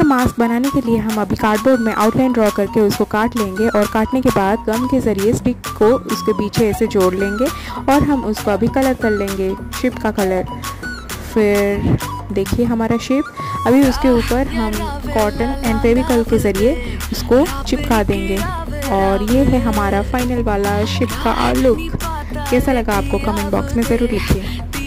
इसका मास्क बनाने के लिए हम अभी कार्डबोर्ड में आउटलाइन ड्रॉ करके उसको काट लेंगे और काटने के बाद गम के ज़रिए स्टिक को उसके पीछे ऐसे जोड़ लेंगे और हम उसको अभी कलर कर लेंगे शिप का कलर फिर देखिए हमारा शेप अभी उसके ऊपर हम कॉटन एंड फेविकल के ज़रिए उसको चिपका देंगे और ये है हमारा फाइनल वाला शिप का लुक कैसा लगा आपको कमेंट बॉक्स में ज़रूर लिखिए।